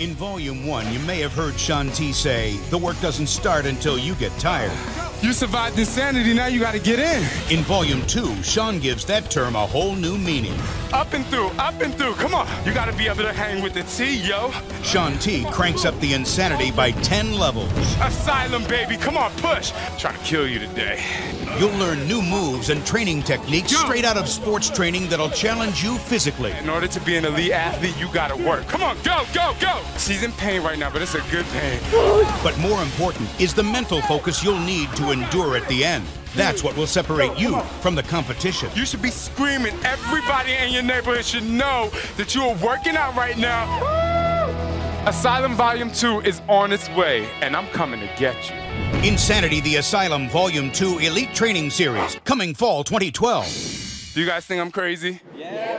In Volume 1, you may have heard Shaun T say, the work doesn't start until you get tired. You survived insanity, now you gotta get in. In Volume 2, Shaun gives that term a whole new meaning. Up and through, up and through. Come on. You gotta be able to hang with the T, yo. Shaun T cranks up the insanity by 10 levels. Asylum, baby. Come on, push. Trying to kill you today. You'll learn new moves and training techniques straight out of sports training that'll challenge you physically. In order to be an elite athlete, you gotta work. Come on, go, go, go. She's in pain right now, but it's a good pain. But more important is the mental focus you'll need to endure at the end. That's what will separate you from the competition. You should be screaming. Everybody in your neighborhood should know that you are working out right now. Asylum Volume 2 is on its way, and I'm coming to get you. Insanity the Asylum Volume 2 Elite Training Series, coming fall 2012. Do you guys think I'm crazy? Yeah.